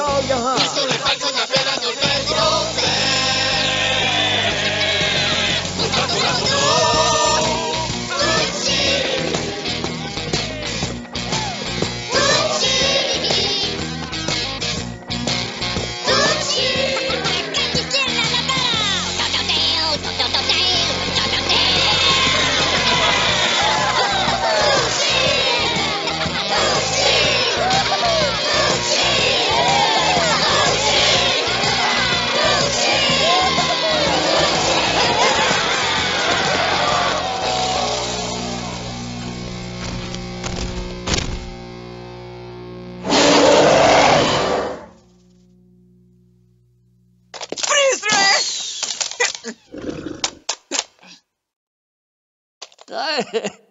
पासाव यहाँ Freeze ray!